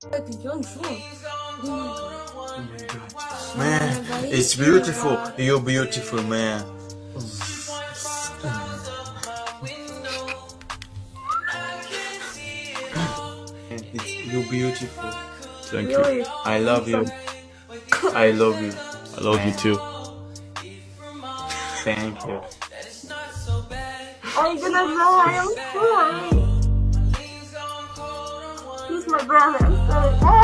Man, it's beautiful. You're beautiful, man. It's, you're beautiful. Thank you. I love you. I love you. I love you too. Thank you. I'm gonna die. I'm sorry. He's my brother. I'm.